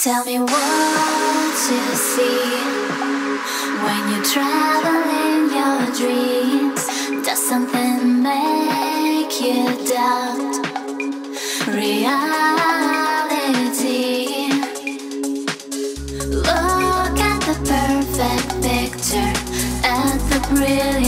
Tell me what you see when you travel in your dreams. Does something make you doubt reality? Look at the perfect picture, at the brilliant.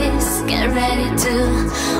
ready to